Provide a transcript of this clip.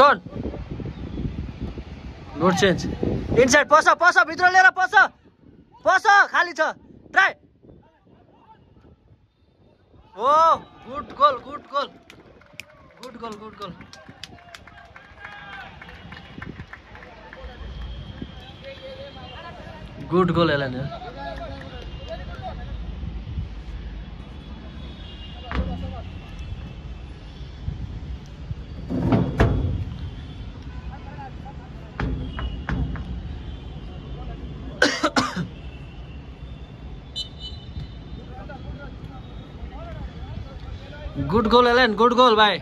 कन? Good change inside पस पस भित्र लिएर पस। पस खाली छ। ट्राई हो good goal good goal good goal good goal good goal Alan good goal Alan good goal भाइ